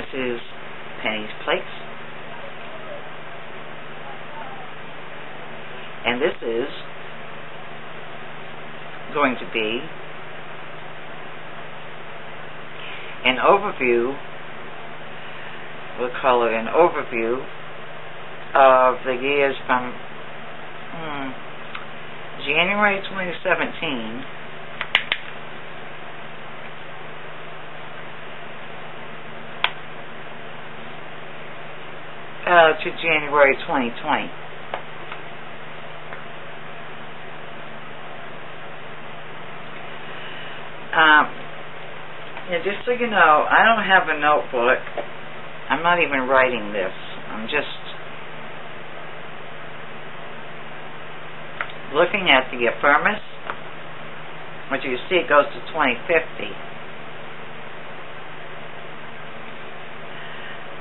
this is Penny's Place. And this is going to be an overview, we'll call it an overview of the years from hmm, January 2017 uh, to January 2020. Um, just so you know, I don't have a notebook. I'm not even writing this. I'm just looking at the ephemeris, which you see goes to 2050.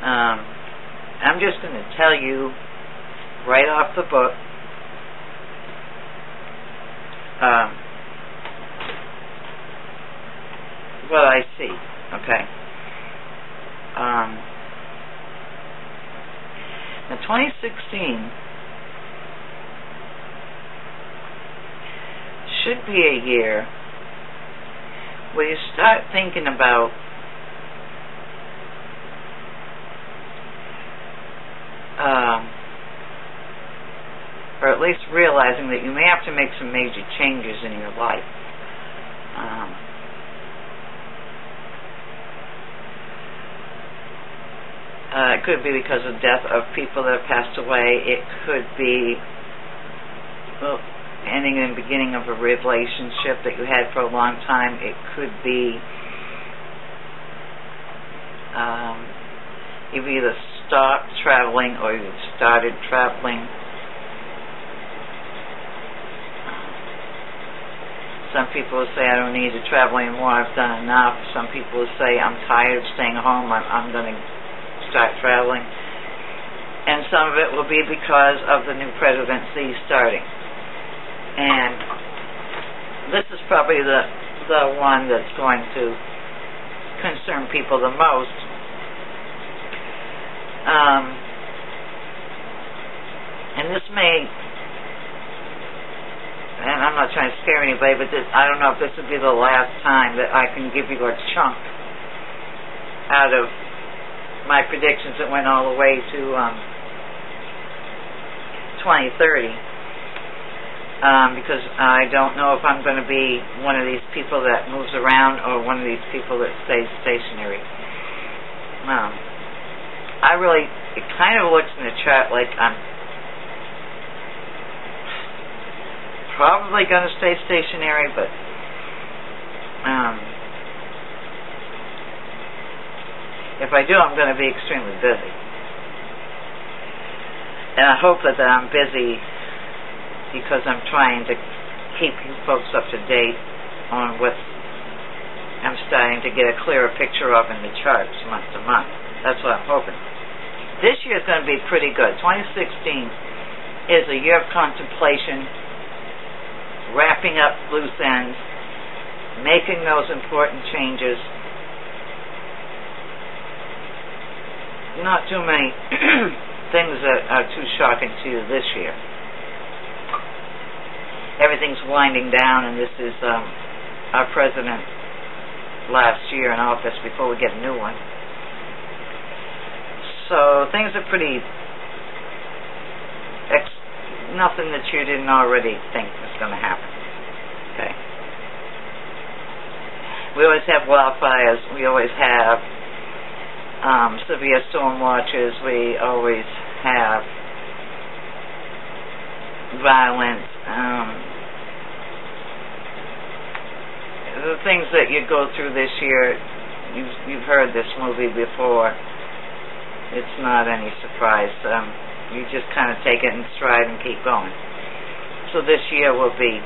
Um, I'm just going to tell you right off the book um, what I see. Okay. Um, now, 2016 should be a year where you start thinking about um, or at least realizing that you may have to make some major changes in your life. Um, Uh, it could be because of death of people that have passed away. It could be well, ending and beginning of a relationship that you had for a long time. It could be um, you've either stopped traveling or you've started traveling. Some people say, I don't need to travel anymore, I've done enough. Some people say, I'm tired of staying home, I'm, I'm going to start traveling. And some of it will be because of the new presidency starting. And this is probably the the one that's going to concern people the most. Um, and this may, and I'm not trying to scare anybody, but this, I don't know if this would be the last time that I can give you a chunk out of my predictions that went all the way to um, 2030. Um, because I don't know if I'm going to be one of these people that moves around or one of these people that stays stationary. Um, I really, it kind of looks in the chart like I'm probably going to stay stationary, but um, If I do, I'm going to be extremely busy. And I hope that I'm busy because I'm trying to keep you folks up to date on what I'm starting to get a clearer picture of in the charts month to month. That's what I'm hoping. This year is going to be pretty good. 2016 is a year of contemplation, wrapping up loose ends, making those important changes, not too many things that are too shocking to you this year. Everything's winding down, and this is um, our president last year in office before we get a new one. So things are pretty. Nothing that you didn't already think was going to happen. Okay. We always have wildfires. We always have um, severe storm watches, we always have violence. Um, the things that you go through this year, you've, you've heard this movie before. It's not any surprise. Um, you just kind of take it in stride and keep going. So this year will be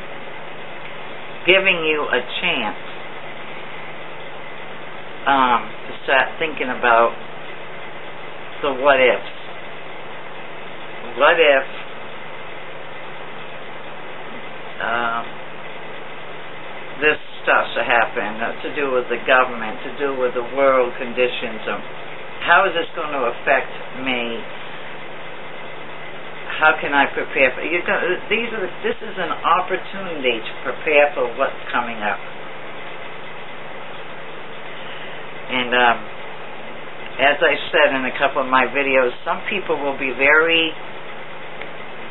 giving you a chance um, to start thinking about the what ifs. What if um, this starts to happen uh, to do with the government, to do with the world conditions, um, how is this going to affect me? How can I prepare for you? These are this is an opportunity to prepare for what's coming up. And um, as I said in a couple of my videos, some people will be very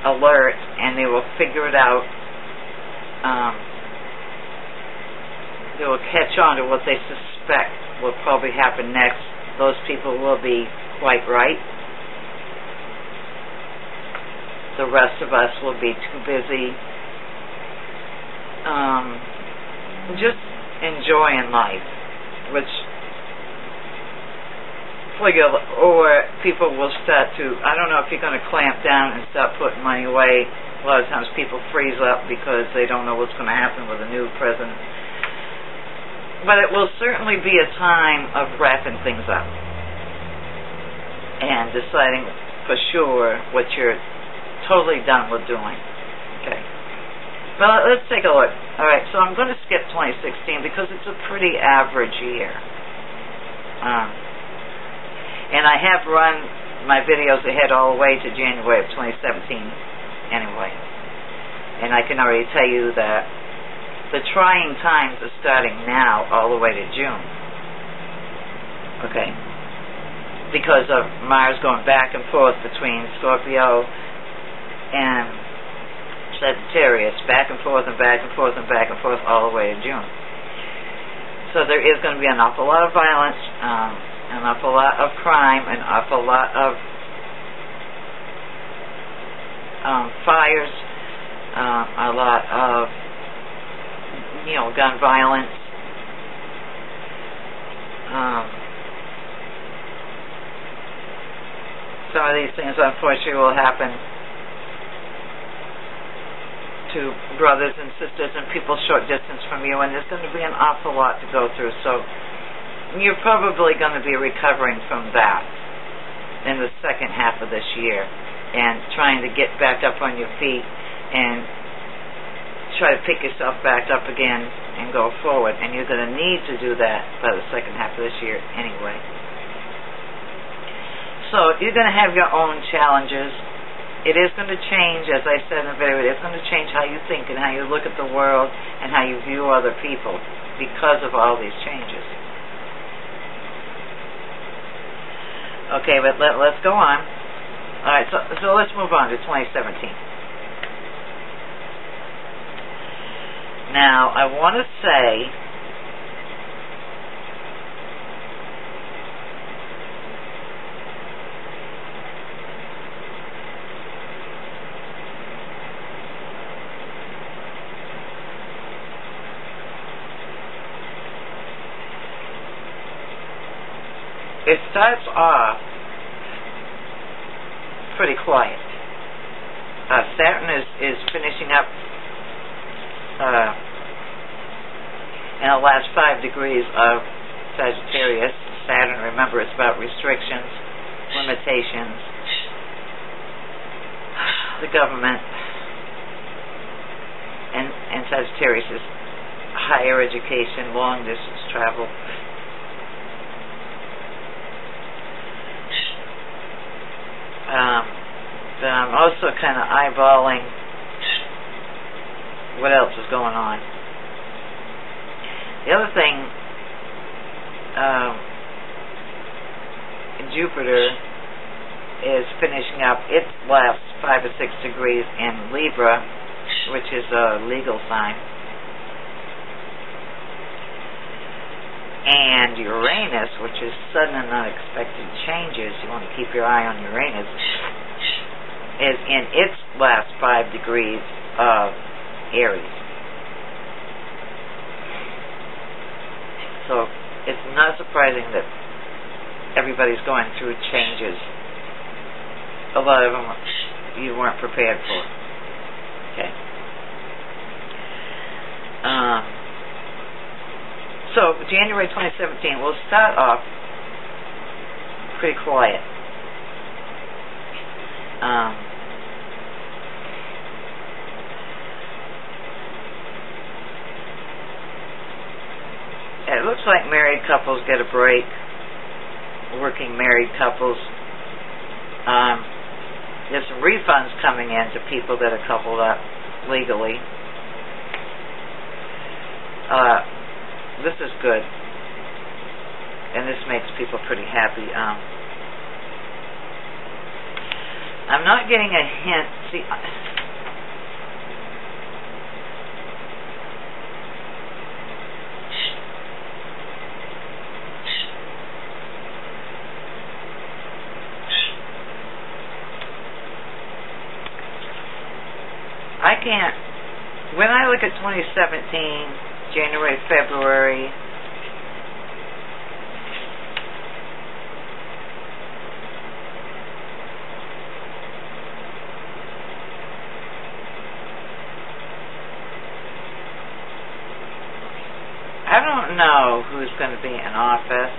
alert and they will figure it out. Um, they will catch on to what they suspect will probably happen next. Those people will be quite right. The rest of us will be too busy um, just enjoying life, which or people will start to, I don't know if you're going to clamp down and start putting money away. A lot of times people freeze up because they don't know what's going to happen with a new president. But it will certainly be a time of wrapping things up and deciding for sure what you're totally done with doing. Okay. Well, let's take a look. All right, so I'm going to skip 2016 because it's a pretty average year. Um, and I have run my videos ahead all the way to January of 2017 anyway. And I can already tell you that the trying times are starting now all the way to June. Okay. Because of Mars going back and forth between Scorpio and Sagittarius, back and forth and back and forth and back and forth all the way to June. So there is going to be an awful lot of violence. Um, an awful lot of crime, an awful lot of um, fires, um, a lot of you know gun violence. Um, some of these things, unfortunately, will happen to brothers and sisters and people short distance from you, and there's going to be an awful lot to go through. So you're probably going to be recovering from that in the second half of this year and trying to get back up on your feet and try to pick yourself back up again and go forward. And you're going to need to do that by the second half of this year anyway. So you're going to have your own challenges. It is going to change, as I said in the video, it is going to change how you think and how you look at the world and how you view other people because of all these changes. Okay, but let, let's go on. All right, so, so let's move on to 2017. Now, I want to say it starts off pretty quiet. Uh, Saturn is, is finishing up uh, in the last five degrees of Sagittarius. Saturn, remember, it's about restrictions, limitations, the government, and, and Sagittarius is higher education, long distance travel. Um, then I'm also kind of eyeballing what else is going on. The other thing, um, Jupiter is finishing up its last five or six degrees in Libra, which is a legal sign. And Uranus, which is sudden and unexpected changes, you want to keep your eye on Uranus, is in its last five degrees of Aries. So it's not surprising that everybody's going through changes. A lot of them you weren't prepared for. Okay. Um, so, January 2017, we'll start off pretty quiet. Um, it looks like married couples get a break. working married couples. Um, there's some refunds coming in to people that are coupled up legally. Uh, this is good, and this makes people pretty happy. Um, I'm not getting a hint. See. I can't. When I look at 2017, January, February, I don't know who's going to be in office.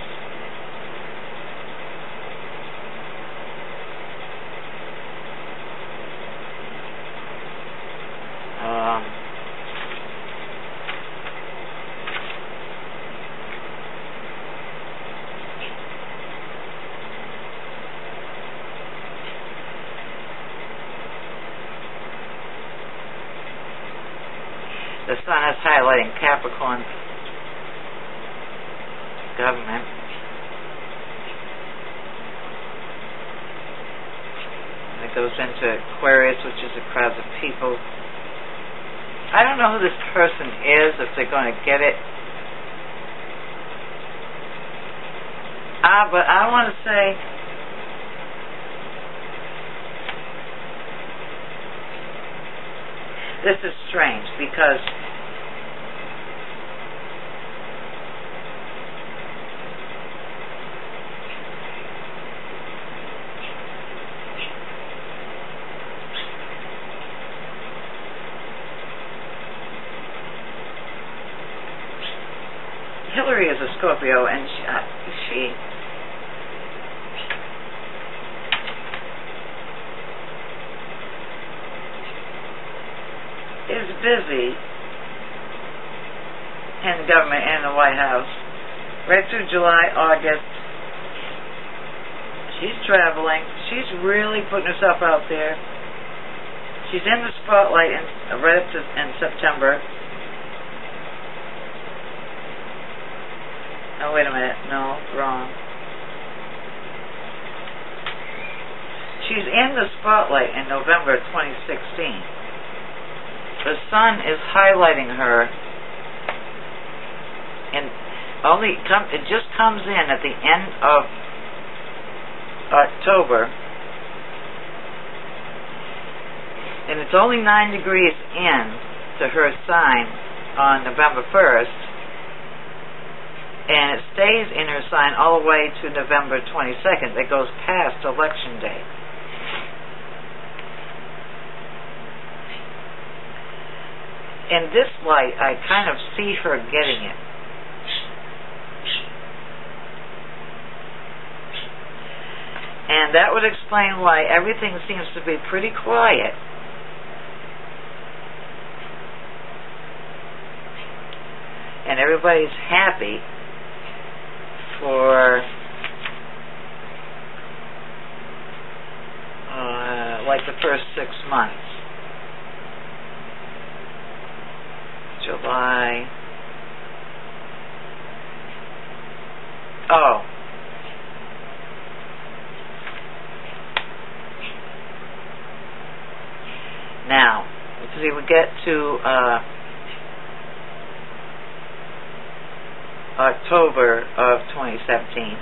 the sun is highlighting Capricorn government. And it goes into Aquarius, which is a crowd of people. I don't know who this person is, if they're going to get it. Ah, but I want to say this is strange because Hillary is a Scorpio, and she, uh, she is busy in the government and the White House right through July, August. She's traveling. She's really putting herself out there. She's in the spotlight in, right up to in September. Oh, wait a minute. No, wrong. She's in the spotlight in November 2016. The sun is highlighting her, and only come, it just comes in at the end of October, and it's only nine degrees in to her sign on November 1st and it stays in her sign all the way to November 22nd. It goes past election day. In this light, I kind of see her getting it. And that would explain why everything seems to be pretty quiet. And everybody's happy for uh, like the first six months. July. Oh. Now, see, we get to uh, October of 2017.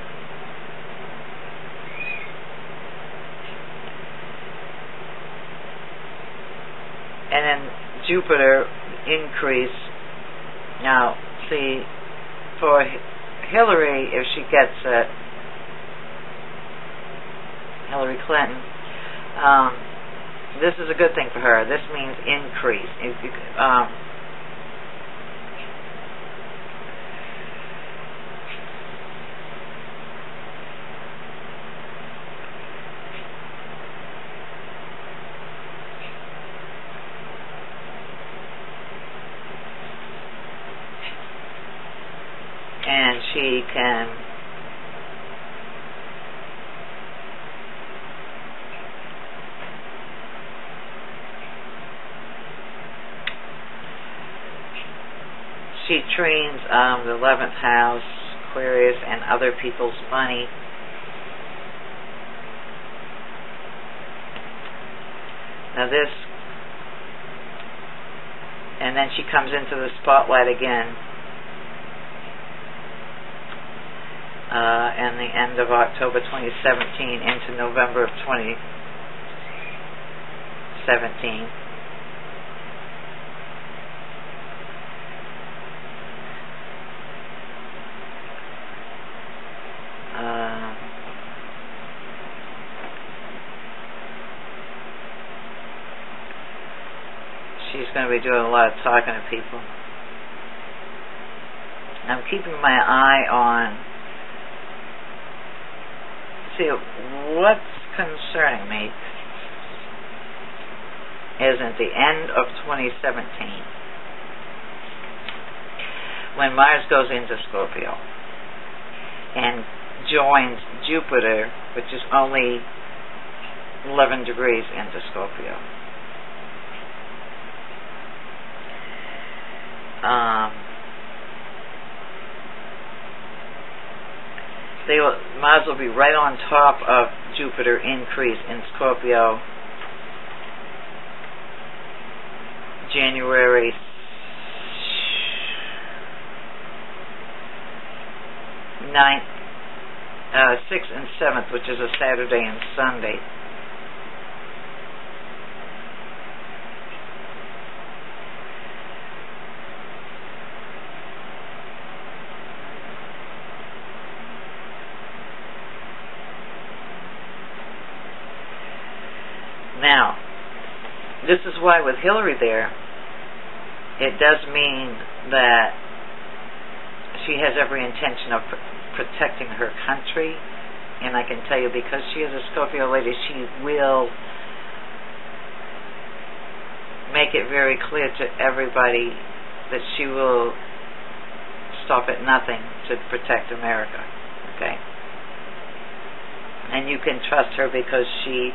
And then Jupiter increase. Now, see, for Hillary, if she gets it, Hillary Clinton, um, this is a good thing for her. This means increase. If you, um, she can she trines um, the 11th house, Aquarius, and other people's money. Now this, and then she comes into the spotlight again. And the end of October 2017 into November of 2017. Uh, she's going to be doing a lot of talking to people. I'm keeping my eye on see, what's concerning me is at the end of 2017 when Mars goes into Scorpio and joins Jupiter, which is only 11 degrees into Scorpio. Um, they will, Mars will be right on top of Jupiter increase in Scorpio January 9th, uh, 6th and 7th, which is a Saturday and Sunday. Now, this is why with Hillary there, it does mean that she has every intention of pr- protecting her country. And I can tell you, because she is a Scorpio lady, she will make it very clear to everybody that she will stop at nothing to protect America. Okay? And you can trust her because she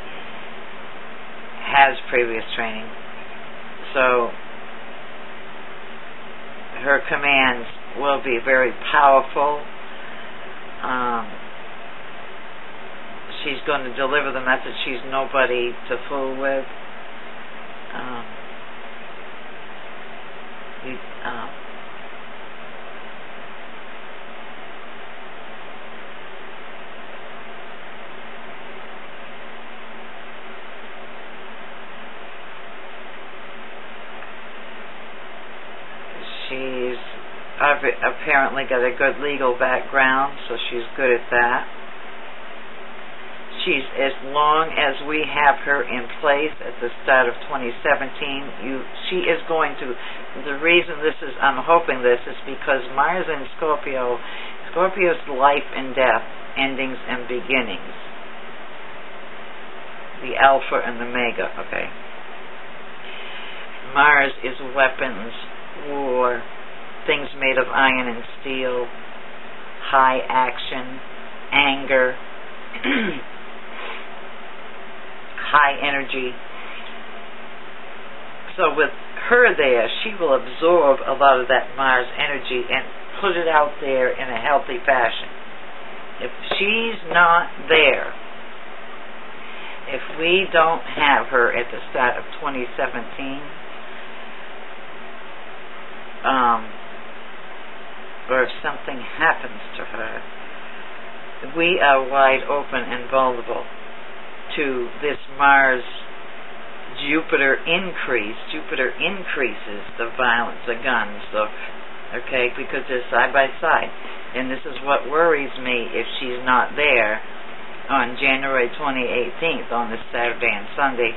has previous training. So her commands will be very powerful. Um, she's going to deliver the message. She's nobody to fool with. Um, you, um, she's apparently got a good legal background, so she's good at that. She's as long as we have her in place at the start of 2017, you she is going to. The reason this is, I'm hoping this is because Mars in Scorpio, Scorpio's life and death, endings and beginnings, the Alpha and the Mega. Okay. Mars is weapons, war, things made of iron and steel, high action, anger, high energy. So with her there, she will absorb a lot of that Mars energy and put it out there in a healthy fashion. If she's not there, if we don't have her at the start of 2017, um, or if something happens to her, we are wide open and vulnerable to this Mars Jupiter increase. Jupiter increases the violence, the guns, the okay, because they're side by side. And this is what worries me if she's not there on January 28th on this Saturday and Sunday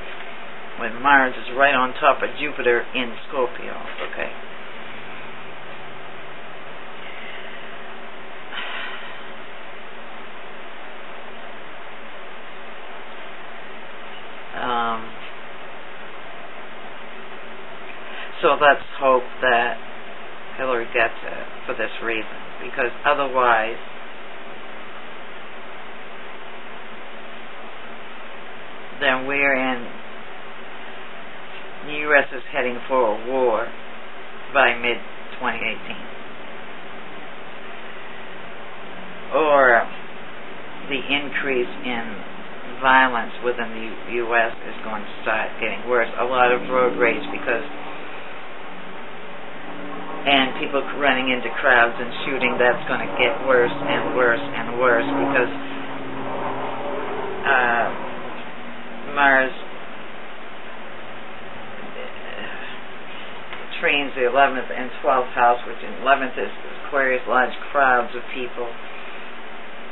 when Mars is right on top of Jupiter in Scorpio, okay? Um, so let's hope that Hillary gets it for this reason, because otherwise, then we're in. The U.S. is heading for a war by mid 2018. Or the increase in violence within the U.S. is going to start getting worse. A lot of road rage because and people running into crowds and shooting, that's going to get worse and worse and worse because uh, Mars trines the 11th and 12th house, which in 11th is Aquarius, large crowds of people,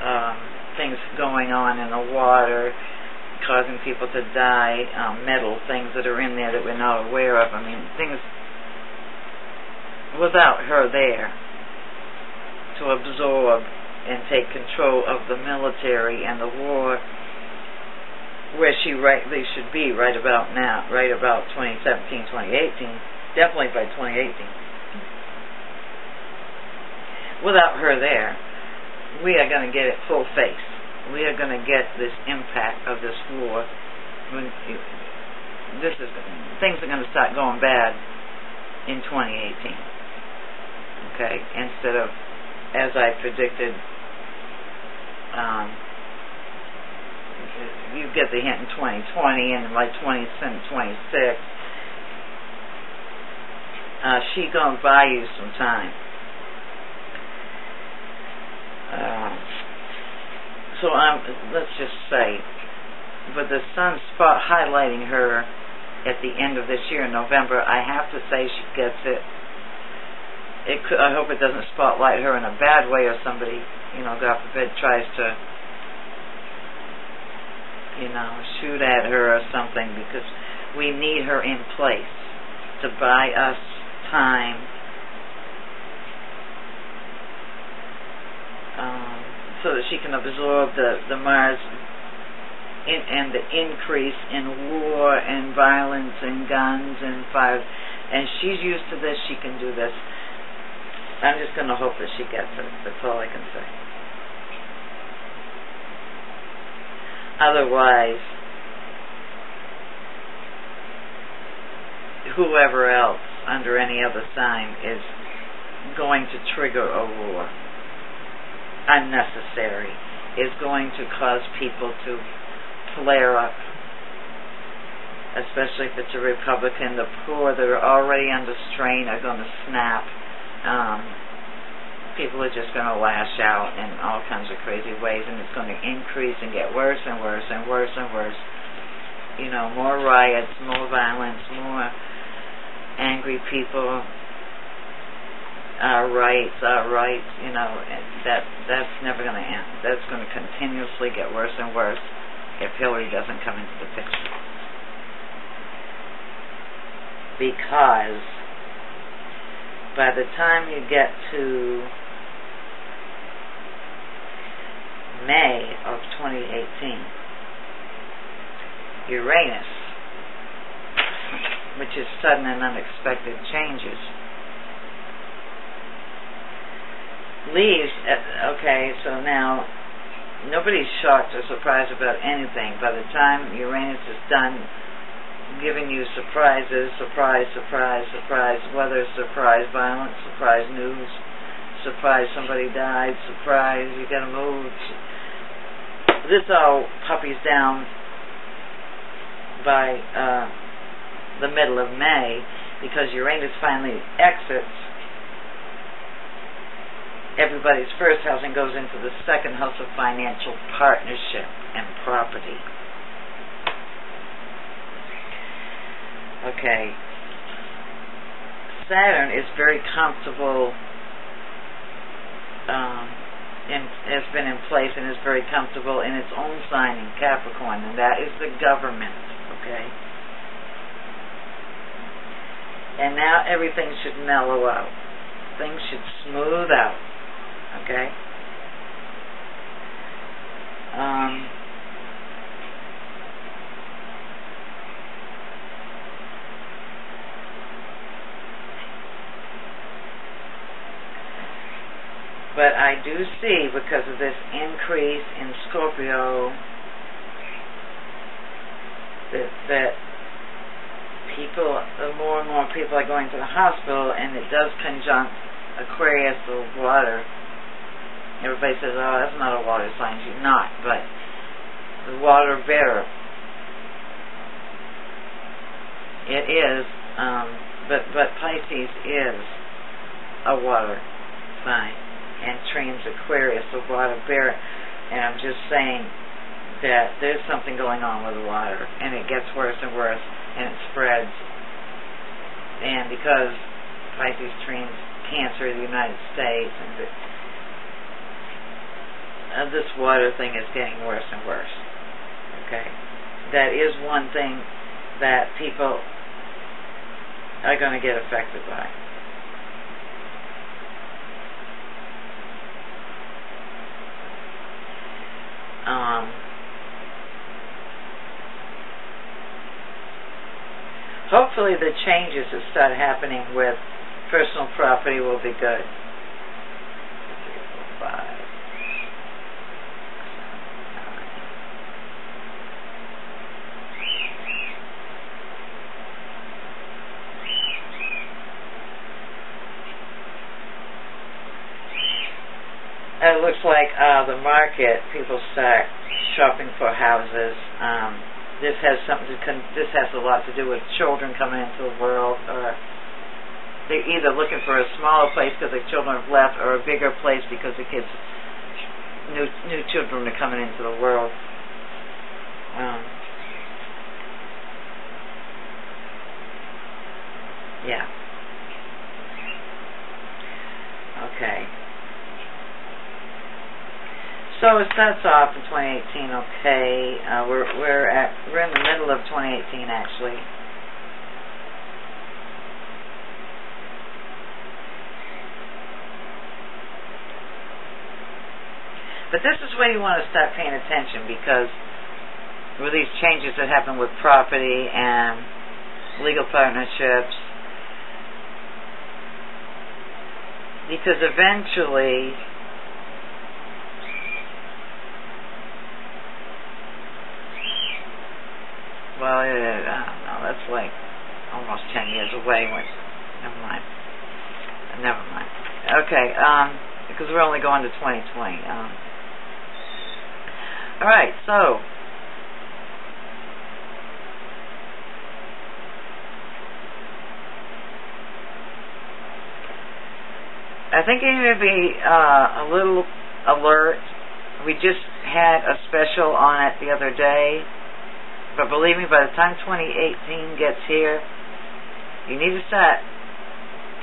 um, things going on in the water, causing people to die, um, metal things that are in there that we're not aware of. I mean, things without her there to absorb and take control of the military and the war where she rightly should be right about now, right about 2017, 2018, definitely by 2018. Without her there, we are going to get it full face. We are going to get this impact of this war. This is things are going to start going bad in 2018 okay, instead of, as I predicted, um, you get the hint in 2020 and by 2026, uh, she gonna buy you some time. Uh, so I'm, let's just say, with the sun spot highlighting her at the end of this year in November, I have to say she gets it it could, I hope it doesn't spotlight her in a bad way or somebody, you know, God forbid, tries to, you know, shoot at her or something because we need her in place to buy us time um, so that she can absorb the, the Mars in, and the increase in war and violence and guns and fire. And she's used to this, she can do this. I'm just going to hope that she gets it. That's all I can say. Otherwise, whoever else under any other sign is going to trigger a war. Unnecessary. Is going to cause people to flare up. Especially if it's a Republican. The poor that are already under strain are going to snap um, people are just going to lash out in all kinds of crazy ways, and it's going to increase and get worse and worse and worse and worse. You know, more riots, more violence, more angry people. Our rights, our rights. You know, that that's never going to end. That's going to continuously get worse and worse if Hillary doesn't come into the picture. Because by the time you get to May of 2018, Uranus, which is sudden and unexpected changes, leaves, uh, okay, so now nobody's shocked or surprised about anything. By the time Uranus is done giving you surprises, surprise, surprise, surprise, weather, surprise, violence, surprise, news, surprise, somebody died, surprise, you gotta move. This all puppies down by uh, the middle of May because Uranus finally exits everybody's first house and goes into the second house of financial partnership and property. Okay. Saturn is very comfortable, um, in, has been in place and is very comfortable in its own sign in Capricorn, and that is the government, okay? And now everything should mellow out. Things should smooth out, okay? Um, But I do see, because of this increase in Scorpio, that, that people, the more and more people are going to the hospital, and it does conjunct Aquarius with water. Everybody says, "Oh, that's not a water sign." She's not, but the water bearer. It is, um, but but Pisces is a water sign, and trines Aquarius, the water bearer. And I'm just saying that there's something going on with the water, and it gets worse and worse, and it spreads. And because Pisces trines Cancer in the United States, and the, uh, this water thing is getting worse and worse. Okay, that is one thing that people are going to get affected by. Um, hopefully the changes that start happening with personal property will be good. Three, four, five. It looks like uh, the market, people start shopping for houses. Um, this has something to con- this has a lot to do with children coming into the world or they're either looking for a smaller place because the children have left or a bigger place because the kids new new children are coming into the world. Um, yeah. Okay. So it starts off in 2018. Okay, uh, we're we're at we're in the middle of 2018 actually. But this is where you want to start paying attention because with these changes that happen with property and legal partnerships, because eventually Well, I don't know. That's like almost ten years away. When, never mind. Never mind. Okay, um, because we're only going to 2020. Um, all right, so I think you need to be uh, a little alert. We just had a special on it the other day but believe me, by the time 2018 gets here, you need to start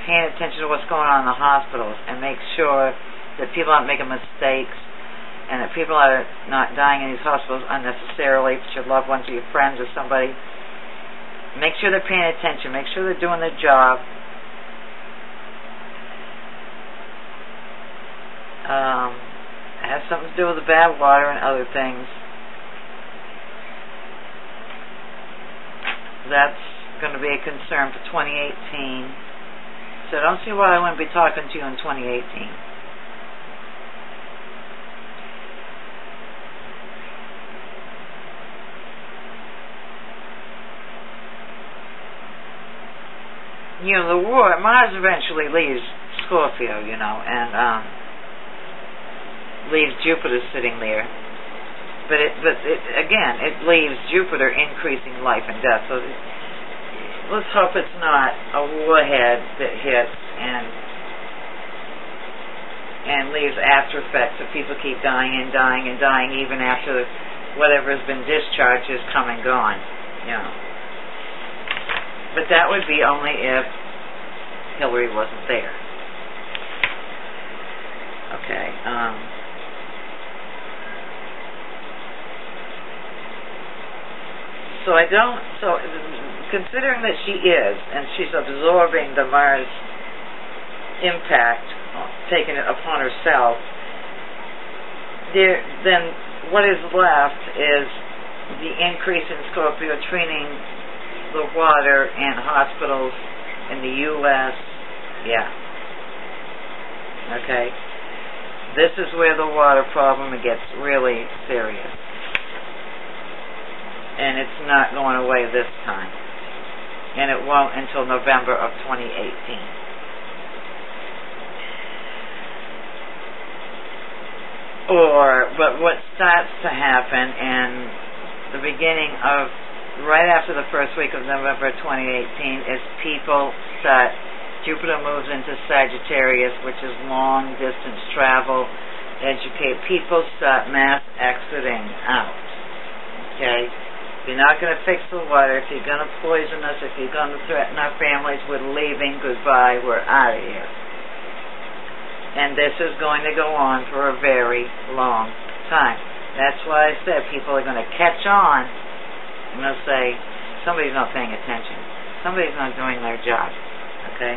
paying attention to what's going on in the hospitals and make sure that people aren't making mistakes and that people are not dying in these hospitals unnecessarily, if your loved ones or your friends or somebody. Make sure they're paying attention. Make sure they're doing their job. Um, it has something to do with the bad water and other things. That's going to be a concern for 2018. So I don't see why I wouldn't be talking to you in 2018. You know, the war, Mars eventually leaves Scorpio, you know, and um, leaves Jupiter sitting there but it, but it, again, it leaves Jupiter increasing life and death. So let's hope it's not a warhead that hits and and leaves after effects of people keep dying and dying and dying even after whatever has been discharged is come and gone. You know. But that would be only if Hillary wasn't there. Okay. Um, So I don't, so considering that she is, and she's absorbing the Mars impact, taking it upon herself, there, then what is left is the increase in Scorpio trining the water and hospitals in the U.S. Yeah. Okay. This is where the water problem gets really serious and it's not going away this time. and it won't until November of 2018. Or, but what starts to happen in the beginning of, right after the first week of November 2018, is people start, Jupiter moves into Sagittarius, which is long distance travel, educate, people start mass exiting out. Okay? You're not going to fix the water. If you're going to poison us, if you're going to threaten our families we're leaving, goodbye, we're out of here and this is going to go on for a very long time. That's why I said people are going to catch on and they'll say, somebody's not paying attention. Somebody's not doing their job. Okay?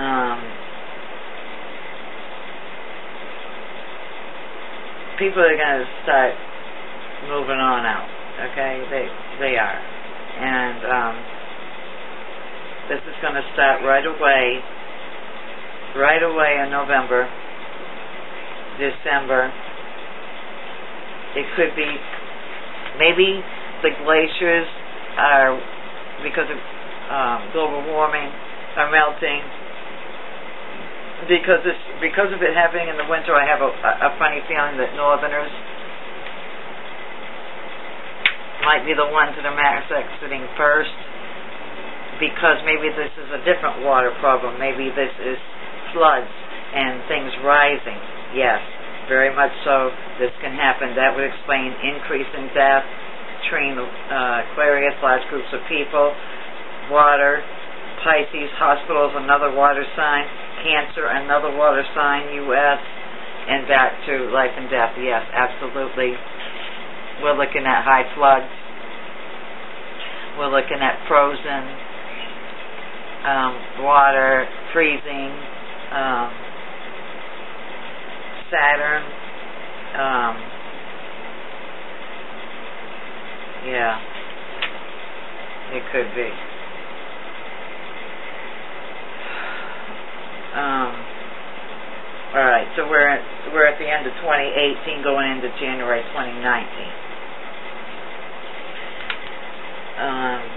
Um, people are going to start moving on out. Okay? They, they are. And um, this is going to start right away right away in November, December. It could be maybe the glaciers are because of um, global warming are melting. Because this, because of it happening in the winter, I have a, a funny feeling that Northerners might be the ones that are mass exiting first because maybe this is a different water problem. Maybe this is floods and things rising. Yes, very much so. This can happen. That would explain increase in death, trine uh, Aquarius, large groups of people, water, Pisces, hospitals, another water sign, Cancer, another water sign, U.S., and back to life and death. Yes, absolutely. We're looking at high floods. We're looking at frozen um, water, freezing, um, Saturn. Um, yeah, it could be. Um, all right, so we're at, we're at the end of 2018, going into January 2019. Um,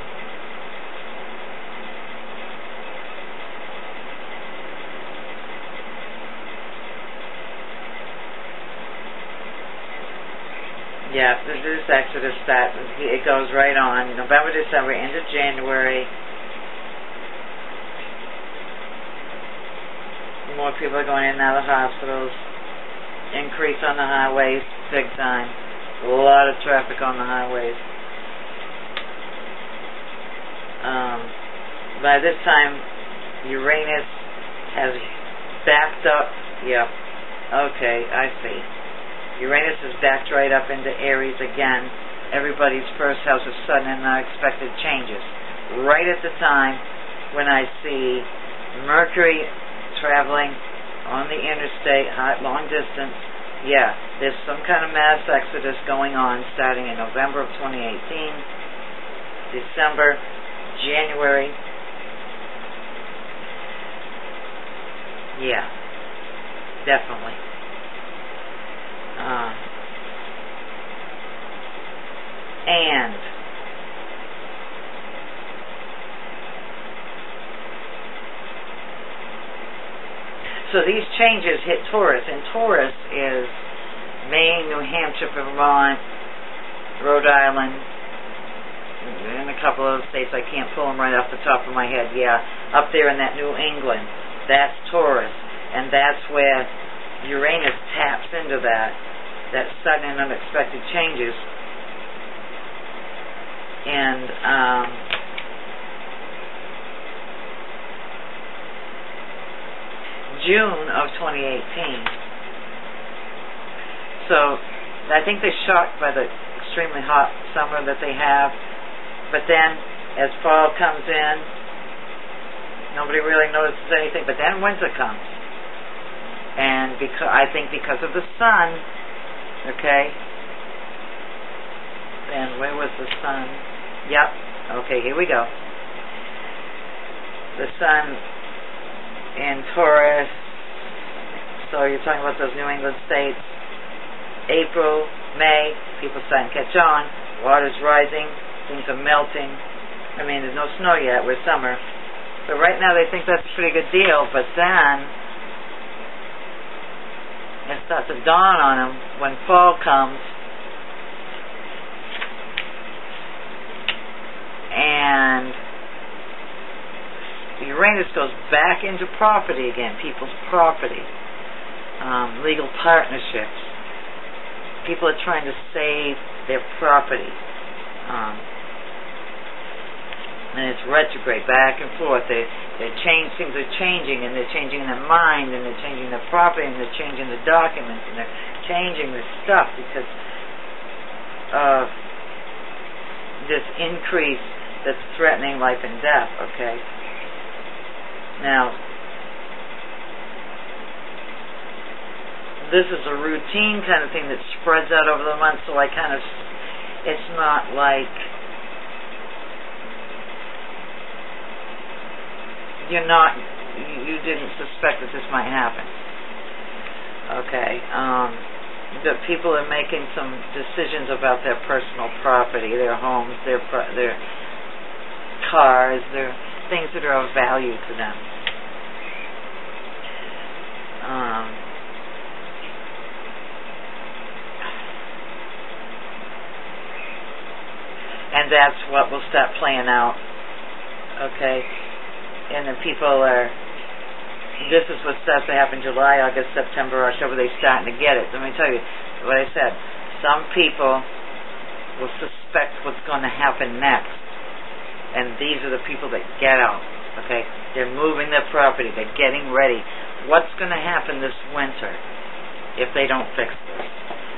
Yeah, this is Exodus that it goes right on. November, December, into January. More people are going in and out of hospitals. Increase on the highways, big time. A lot of traffic on the highways. Um, by this time, Uranus has backed up. Yep. Okay, I see. Uranus is backed right up into Aries again. Everybody's first house of sudden and unexpected changes. Right at the time when I see Mercury traveling on the interstate, long distance, yeah, there's some kind of mass exodus going on starting in November of 2018, December, January. Yeah, definitely. Uh, and so these changes hit Taurus, and Taurus is Maine, New Hampshire, Vermont, Rhode Island, and a couple of states I can't pull them right off the top of my head. Yeah, up there in that New England, that's Taurus, and that's where Uranus taps into that, that sudden and unexpected changes. And um, June of 2018. So I think they're shocked by the extremely hot summer that they have. But then as fall comes in, nobody really notices anything. But then winter comes and because I think because of the sun, okay. And where was the sun? Yep. Okay, here we go. The sun in Taurus. So you're talking about those New England states. April, May, people starting to catch on. Water's rising. Things are melting. I mean, there's no snow yet. We're summer. But right now they think that's a pretty good deal. But then it starts to dawn on them when fall comes. And Uranus goes back into property again, people's property, um, legal partnerships. People are trying to save their property. Um, and it's retrograde, back and forth. They, they change, things are changing, and they're changing their mind, and they're changing their property, and they're changing the documents, and they're changing the stuff because of this increase that's threatening life and death, okay? Now, this is a routine kind of thing that spreads out over the month, so I kind of, it's not like you're not, you didn't suspect that this might happen. Okay, um, that people are making some decisions about their personal property, their homes, their their cars, their things that are of value to them. Um, and that's what will start playing out. Okay? And the people are, this is what starts to happen July, August, September, October, they're starting to get it. Let me tell you what I said. Some people will suspect what's going to happen next. And these are the people that get out. Okay? They're moving their property. They're getting ready what's going to happen this winter if they don't fix this?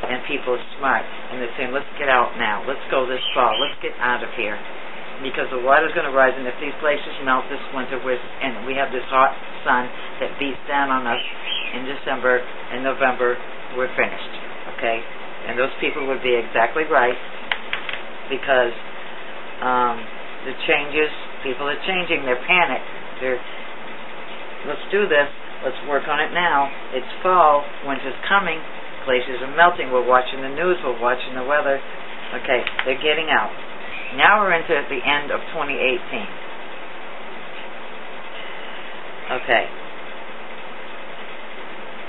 And people are smart, and they're saying, let's get out now. Let's go this fall. Let's get out of here. Because the water's going to rise, and if these glaciers melt this winter, we're, and we have this hot sun that beats down on us in December and November, we're finished. Okay? And those people would be exactly right because um, the changes, people are changing, they're panicked. They're, let's do this Let's work on it now. It's fall. Winter's coming. Glaciers are melting. We're watching the news. We're watching the weather. Okay, they're getting out. Now we're into the end of 2018. Okay.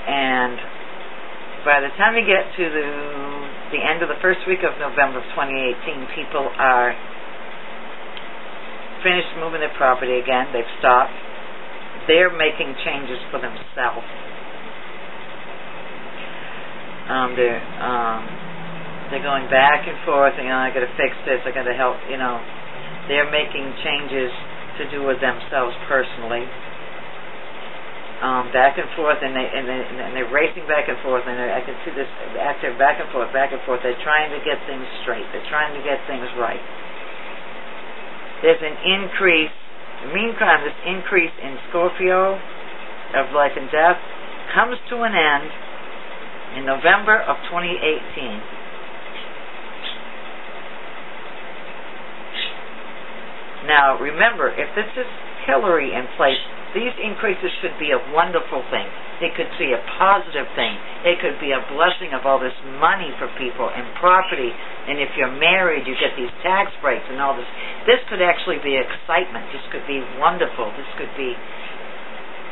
And by the time we get to the the end of the first week of November of 2018, people are finished moving their property again. They've stopped they're making changes for themselves. Um, they're um, they're going back and forth. You know, I got to fix this. I got to help. You know, they're making changes to do with themselves personally. Um, back and forth, and they and, they, and they're racing back and forth, and I can see this active back and forth, back and forth. They're trying to get things straight. They're trying to get things right. There's an increase the meantime, this increase in Scorpio of life and death comes to an end in November of 2018. Now, remember, if this is Hillary in place, these increases should be a wonderful thing. It could be a positive thing. It could be a blessing of all this money for people and property. And if you're married, you get these tax breaks and all this. This could actually be excitement. This could be wonderful. This could be,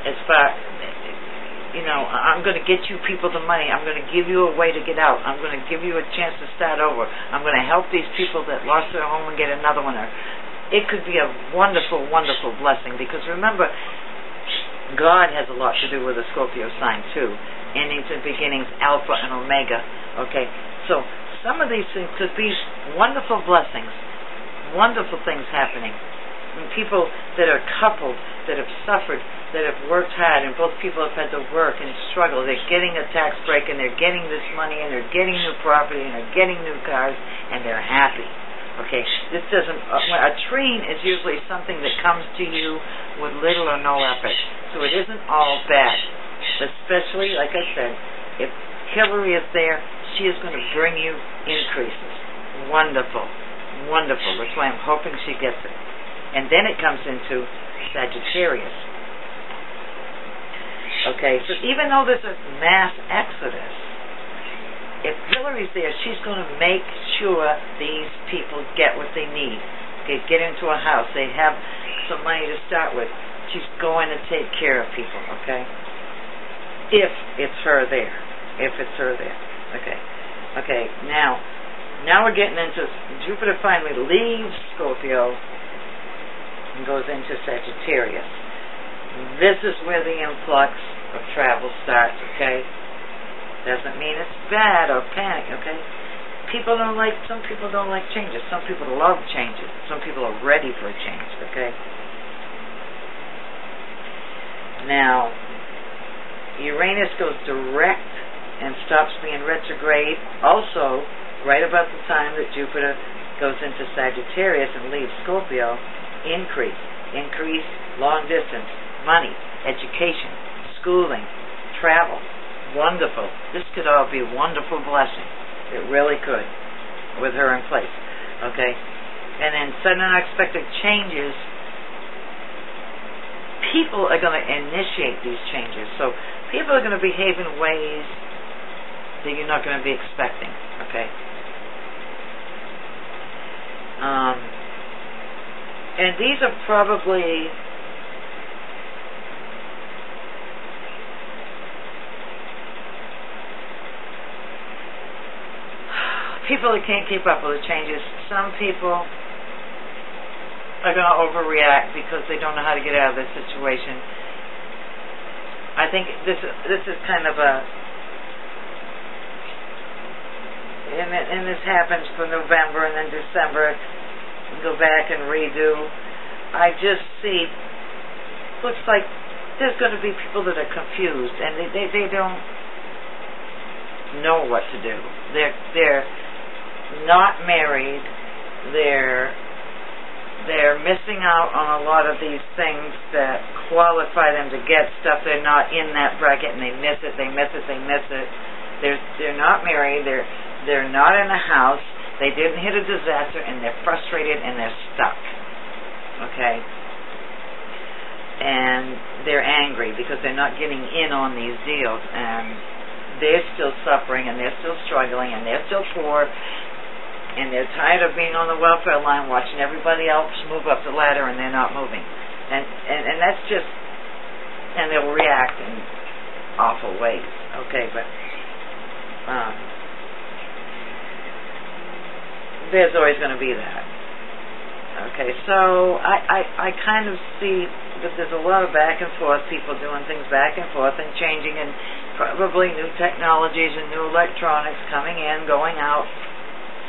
as far, you know, I'm going to get you people the money. I'm going to give you a way to get out. I'm going to give you a chance to start over. I'm going to help these people that lost their home and get another one. It could be a wonderful, wonderful blessing because remember, God has a lot to do with the Scorpio sign too. Endings and beginnings, Alpha and Omega. Okay, so some of these things could be wonderful blessings, wonderful things happening. And people that are coupled, that have suffered, that have worked hard, and both people have had to work and struggle. They're getting a tax break, and they're getting this money, and they're getting new property, and they're getting new cars, and they're happy. Okay, this doesn't. Uh, a trine is usually something that comes to you with little or no effort. So it isn't all bad. Especially, like I said, if Hillary is there, she is going to bring you increases. Wonderful. Wonderful. That's why I'm hoping she gets it. And then it comes into Sagittarius. Okay, so even though there's a mass exodus, if Hillary's there, she's going to make sure these people get what they need. okay, get into a house, they have some money to start with, she's going to take care of people, okay? If it's her there. If it's her there. Okay. Okay, now, now we're getting into, Jupiter finally leaves Scorpio and goes into Sagittarius. This is where the influx of travel starts, okay? Doesn't mean it's bad or panic, okay? People don't like, some people don't like changes. Some people love changes. Some people are ready for a change, okay? Now, Uranus goes direct and stops being retrograde also right about the time that Jupiter goes into Sagittarius and leaves Scorpio, increase, increase, long distance, money, education, schooling, travel. Wonderful. This could all be a wonderful blessing. It really could, with her in place. Okay? And then sudden unexpected changes people are going to initiate these changes. So people are going to behave in ways that you're not going to be expecting. Okay. Um, and these are probably people that can't keep up with the changes. Some people are going to overreact because they don't know how to get out of this situation. I think this this is kind of a and and this happens for November and then December go back and redo. I just see looks like there's going to be people that are confused and they they, they don't know what to do. They're they're not married. They're they're missing out on a lot of these things that qualify them to get stuff. They're not in that bracket, and they miss it. They miss it. They miss it. They're they're not married. They're they're not in a house. They didn't hit a disaster, and they're frustrated and they're stuck. Okay. And they're angry because they're not getting in on these deals, and they're still suffering, and they're still struggling, and they're still poor, and they're tired of being on the welfare line watching everybody else move up the ladder and they're not moving. And and, and that's just and they'll react in awful ways. Okay, but um there's always going to be that. Okay, so I, I, I kind of see that there's a lot of back and forth, people doing things back and forth and changing, and probably new technologies and new electronics coming in, going out,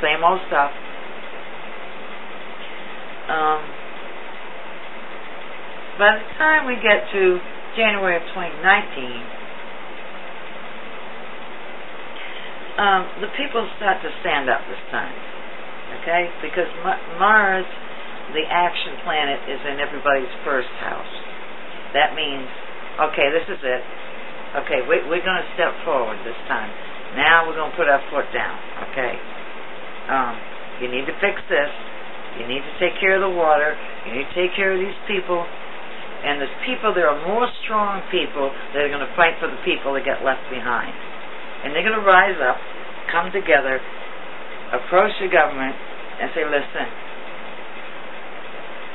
same old stuff. Um, by the time we get to January of 2019, um, the people start to stand up this time. Okay? Because Mars, the action planet, is in everybody's first house. That means, okay, this is it. Okay, we, we're going to step forward this time. Now we're going to put our foot down. Okay? Um, you need to fix this. You need to take care of the water. You need to take care of these people. And there's people, there are more strong people that are going to fight for the people that get left behind. And they're going to rise up, come together, approach the government, and say, listen,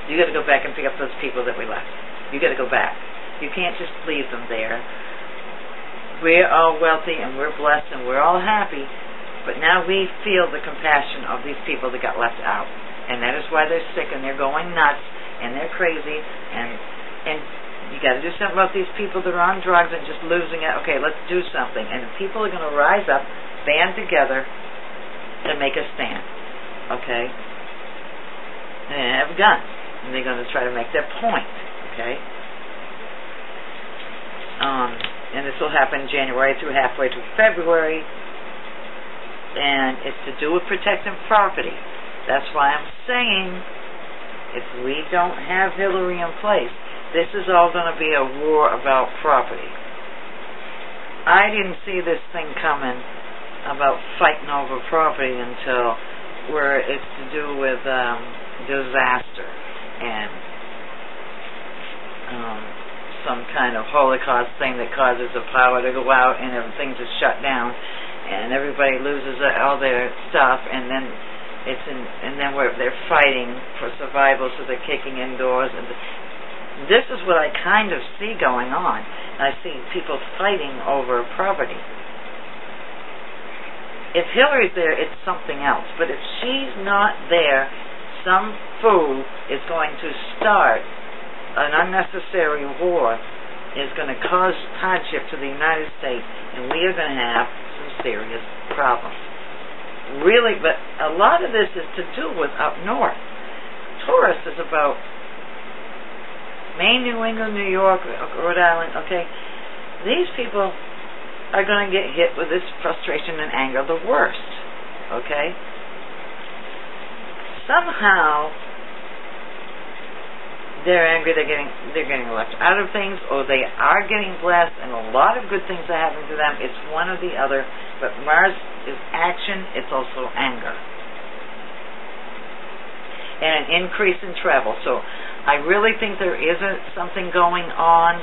you got to go back and pick up those people that we left. You got to go back. You can't just leave them there. We're all wealthy and we're blessed and we're all happy, but now we feel the compassion of these people that got left out. And that is why they're sick and they're going nuts and they're crazy and and you got to do something about these people that are on drugs and just losing it. Okay, let's do something. And people are going to rise up, band together, and make a stand. Okay? And they have guns. And they're going to try to make their point. Okay? Um, and this will happen January through halfway through February and it's to do with protecting property. That's why I'm saying if we don't have Hillary in place, this is all going to be a war about property. I didn't see this thing coming about fighting over property until where it's to do with um, disaster and um, some kind of Holocaust thing that causes the power to go out and everything to shut down and everybody loses all their stuff, and then It's in, and then we're, they're fighting for survival, so they're kicking indoors. And this is what I kind of see going on. I see people fighting over property. If Hillary's there, it's something else. But if she's not there, some fool is going to start an unnecessary war, is going to cause hardship to the United States, and we are going to have serious problems really, but a lot of this is to do with up north. Taurus is about Maine, New England, New York, Rhode Island, okay? These people are going to get hit with this frustration and anger the worst, okay? Somehow, they're angry, they're getting they're getting left out of things, or they are getting blessed, and a lot of good things are happening to them. It's one or the other. But Mars is action, it's also anger. And an increase in travel. So I really think there is a, something going on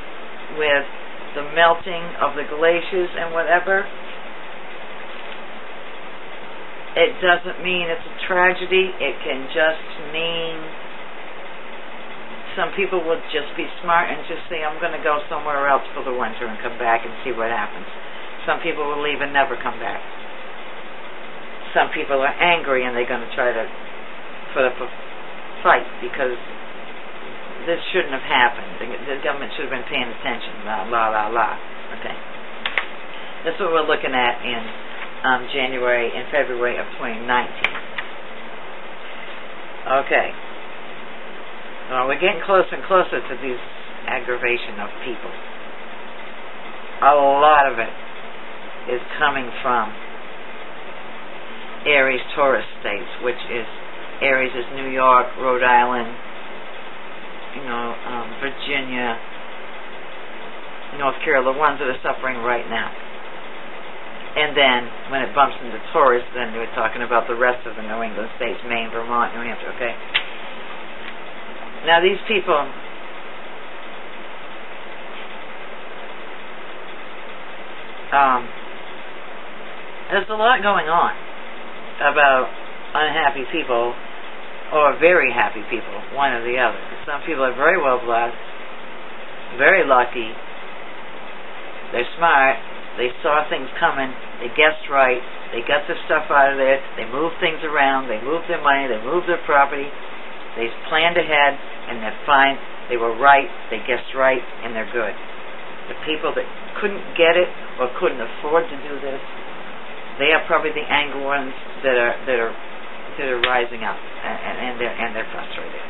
with the melting of the glaciers and whatever. It doesn't mean it's a tragedy. It can just mean some people will just be smart and just say, I'm going to go somewhere else for the winter and come back and see what happens. Some people will leave and never come back. Some people are angry and they're going to try to put up a fight because this shouldn't have happened. The, the government should have been paying attention. La la la la. Okay. That's what we're looking at in um, January and February of 2019. Okay. Well, we're getting closer and closer to these aggravation of people. A lot of it is coming from Aries Taurus states, which is Aries is New York, Rhode Island, you know, um, Virginia, North Carolina, the ones that are suffering right now. And then when it bumps into Taurus, then we're talking about the rest of the New England states, Maine, Vermont, New Hampshire, okay? Now these people um, there's a lot going on about unhappy people or very happy people, one or the other. Some people are very well blessed, very lucky, they're smart, they saw things coming, they guessed right, they got their stuff out of there, they moved things around, they moved their money, they moved their property, they planned ahead, and they're fine, they were right, they guessed right, and they're good. The people that couldn't get it or couldn't afford to do this, they are probably the angry ones that are that are that are rising up and, and they're and they're frustrated.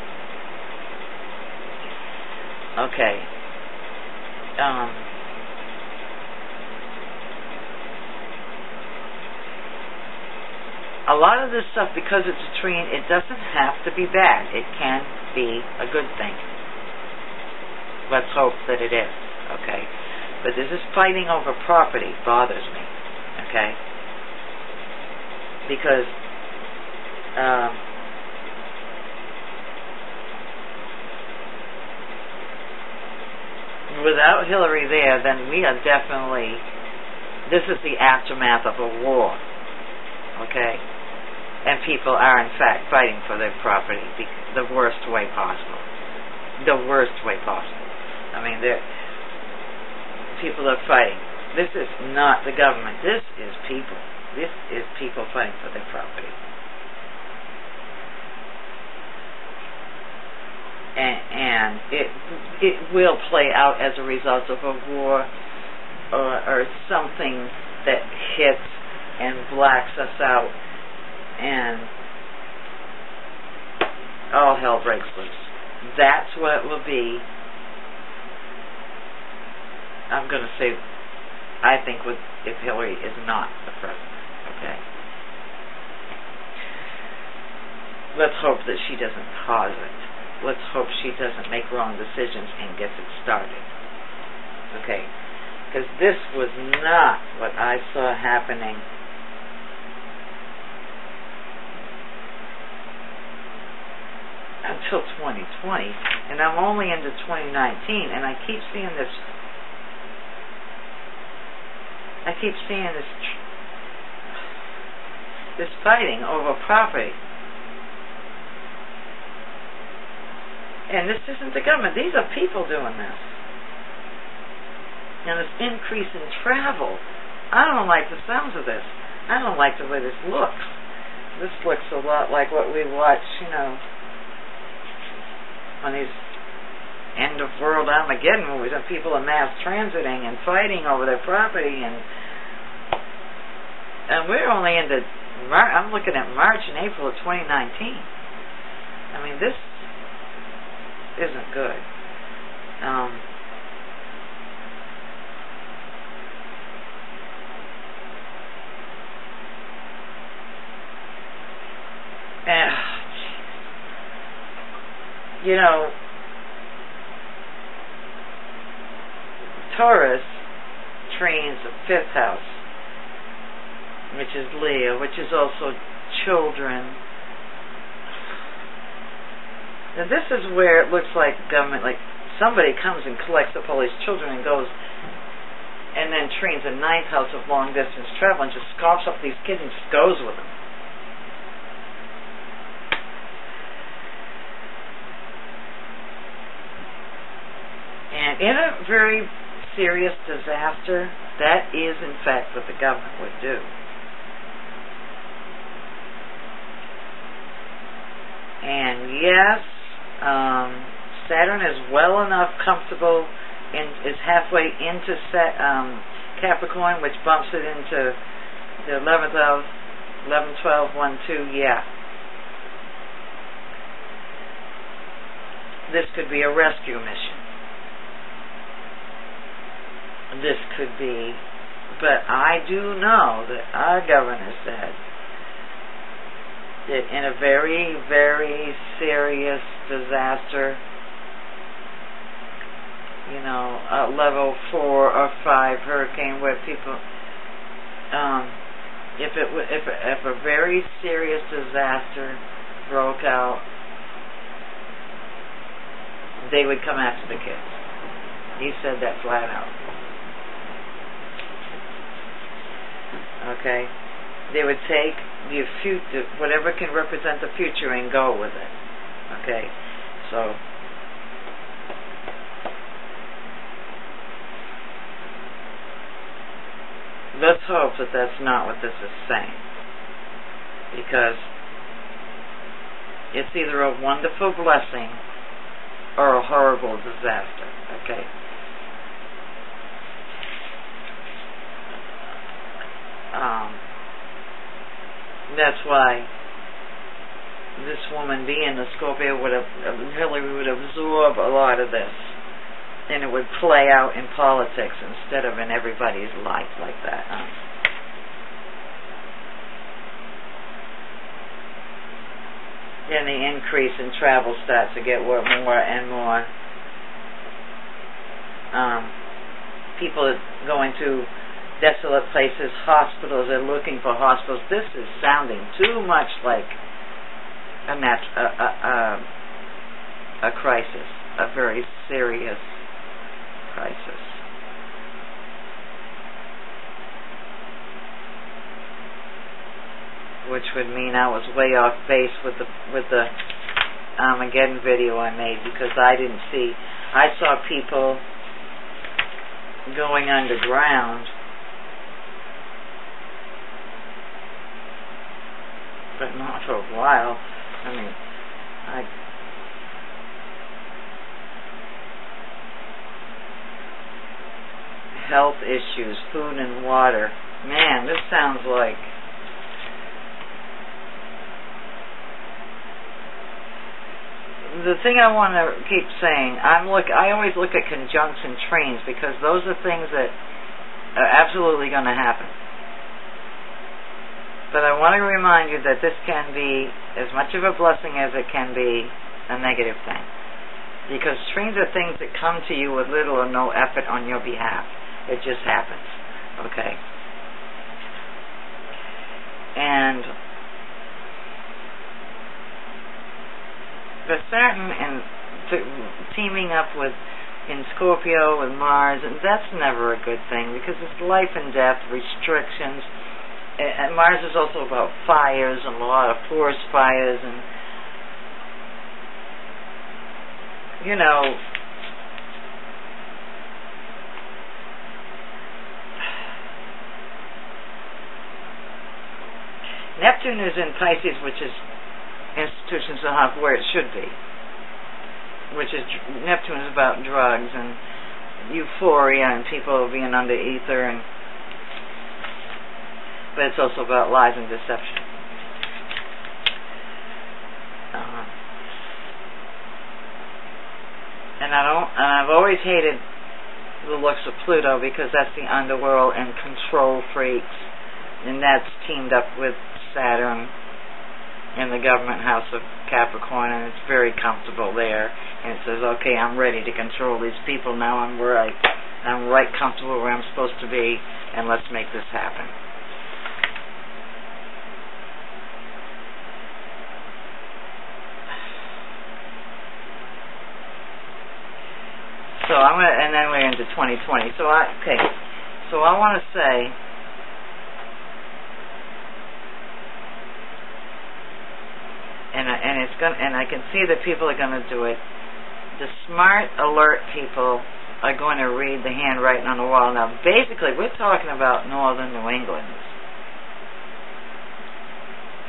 Okay. Um, a lot of this stuff, because it's a trine, it doesn't have to be bad. It can be a good thing. Let's hope that it is. Okay. But this is fighting over property bothers me, okay? Because um, without Hillary there, then we are definitely, this is the aftermath of a war, okay? And people are, in fact, fighting for their property the worst way possible. The worst way possible. I mean, people are fighting. This is not the government. This is people. This is people fighting for their property. And, and it it will play out as a result of a war or, or something that hits and blacks us out and all hell breaks loose. That's what it will be I'm going to say, I think with if Hillary is not the president. Okay. Let's hope that she doesn't cause it. Let's hope she doesn't make wrong decisions and gets it started. Okay. Because this was not what I saw happening until 2020, and I'm only into 2019, and I keep seeing this. I keep seeing this this fighting over property. And this isn't the government. These are people doing this. And this increase in travel. I don't like the sounds of this. I don't like the way this looks. This looks a lot like what we watch, you know, on these end of world Armageddon movies and people are mass transiting and fighting over their property and and we're only into Mar- I'm looking at March and April of 2019. I mean this isn't good. Um, and, you know, Taurus trines the fifth house, which is Leo, which is also children. Now this is where it looks like government, like somebody comes and collects up all these children and goes, and then trines a ninth house of long distance travel and just scoffs up these kids and just goes with them. And in a very serious disaster, that is in fact what the government would do. And yes, um, Saturn is well enough comfortable and is halfway into set, um, Capricorn, which bumps it into the 11th of 11, 12, 1, 2, yeah. This could be a rescue mission. This could be, but I do know that our governor said that in a very, very serious disaster, you know, a level four or five hurricane where people, um, if it if if a very serious disaster broke out, they would come after the kids. He said that flat out. Okay? They would take the future, whatever can represent the future and go with it. Okay? So, let's hope that that's not what this is saying. Because it's either a wonderful blessing or a horrible disaster. Okay? Um, that's why this woman being a Scorpio would have Hillary would absorb a lot of this, and it would play out in politics instead of in everybody's life like that. Huh? Then the increase in travel starts to get more and more. Um, people going to desolate places, hospitals, they're looking for hospitals. This is sounding too much like a, a, a, a crisis, a very serious crisis. Which would mean I was way off base with the with the Armageddon video I made because I didn't see. I saw people going underground but not for a while. I mean, I health issues, food and water. Man, this sounds like the thing I want to keep saying. I'm look. I always look at conjunction trines because those are things that are absolutely going to happen. But I want to remind you that this can be as much of a blessing as it can be a negative thing. Because dreams are things that come to you with little or no effort on your behalf. It just happens. Okay? And the Saturn and teaming up with in Scorpio with Mars, and that's never a good thing because it's life and death, restrictions, and Mars is also about fires and a lot of forest fires and you know, Neptune is in Pisces, which is institutions of health where it should be, which is Neptune is about drugs and euphoria and people being under ether and but it's also about lies and deception. Uh, and I don't and I've always hated the looks of Pluto because that's the underworld and control freaks and that's teamed up with Saturn in the government house of Capricorn, and it's very comfortable there. And it says, okay, I'm ready to control these people now. I'm right, I'm right comfortable where I'm supposed to be, and let's make this happen. So I'm gonna, and then we're into 2020. So I, okay, so I want to say and I, and it's going and I can see that people are going to do it. The smart, alert people are going to read the handwriting on the wall. Now, basically, we're talking about northern New England.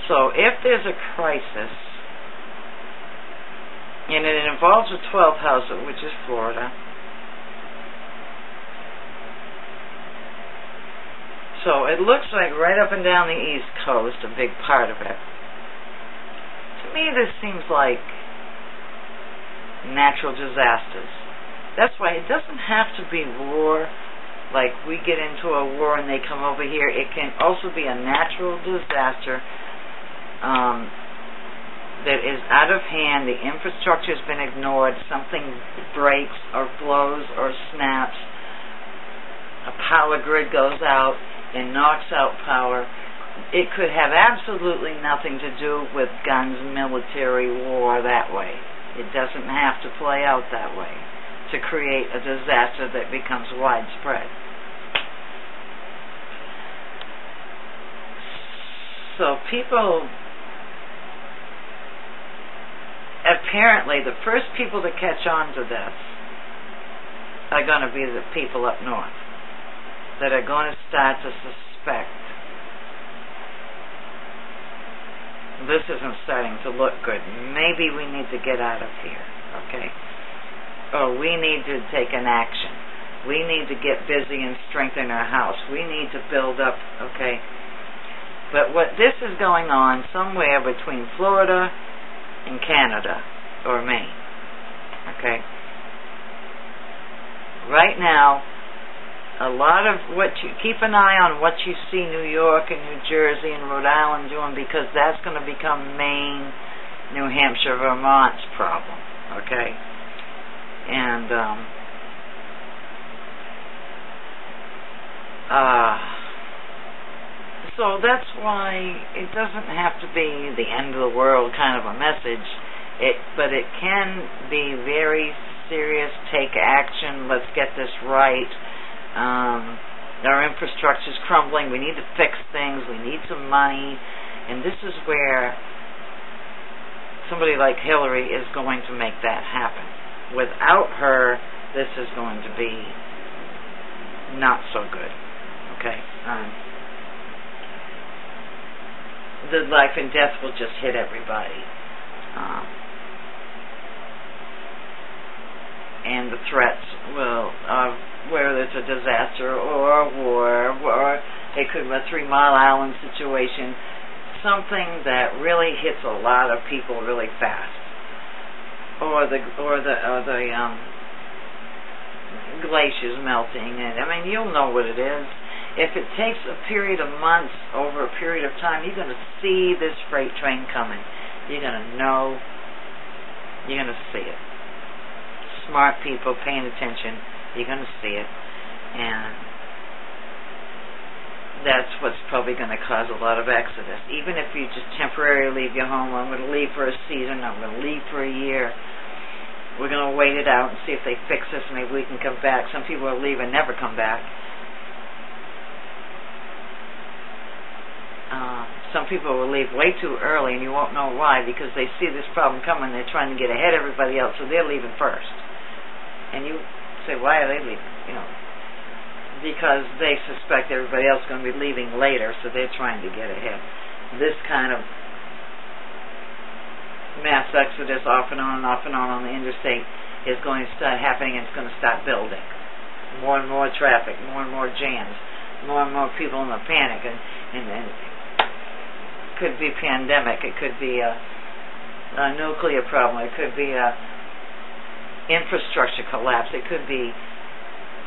So, if there's a crisis, and it involves the 12th house, which is Florida. So it looks like right up and down the East Coast, a big part of it to me, this seems like natural disasters. That's why it doesn't have to be war, like we get into a war and they come over here. It can also be a natural disaster um, that is out of hand. The infrastructure has been ignored. Something breaks or blows or snaps. A power grid goes out and knocks out power it could have absolutely nothing to do with guns, military war that way. It doesn't have to play out that way to create a disaster that becomes widespread. So people apparently the first people to catch on to this are going to be the people up north that are going to start to suspect this isn't starting to look good. Maybe we need to get out of here, okay? Or we need to take an action. We need to get busy and strengthen our house. We need to build up, okay? But what this is going on somewhere between Florida and Canada or Maine, okay? Right now, a lot of what you keep an eye on what you see New York and New Jersey and Rhode Island doing because that's going to become Maine, New Hampshire, Vermont's problem. Okay, and um, uh, so that's why it doesn't have to be the end of the world kind of a message. It, but it can be very serious. Take action. Let's get this right um, our infrastructure is crumbling. We need to fix things. We need some money. And this is where somebody like Hillary is going to make that happen. Without her, this is going to be not so good. Okay? Um, the life and death will just hit everybody. Um, and the threats will uh, whether it's a disaster or a war or it could be a Three Mile Island situation, something that really hits a lot of people really fast, or the or the or the um, glaciers melting, and I mean you'll know what it is. If it takes a period of months over a period of time, you're going to see this freight train coming. You're going to know. You're going to see it. Smart people paying attention you're going to see it. And that's what's probably going to cause a lot of exodus. Even if you just temporarily leave your home, I'm going to leave for a season, I'm going to leave for a year. We're going to wait it out and see if they fix this. Maybe we can come back. Some people will leave and never come back. Um, some people will leave way too early, and you won't know why because they see this problem coming. They're trying to get ahead of everybody else, so they're leaving first. And you say, why are they leaving? You know, because they suspect everybody else is going to be leaving later, so they're trying to get ahead. This kind of mass exodus off and on and off and on on the interstate is going to start happening and it's going to start building. More and more traffic, more and more jams, more and more people in a panic and, and, and could be pandemic, it could be a, a nuclear problem, it could be a infrastructure collapse, it could be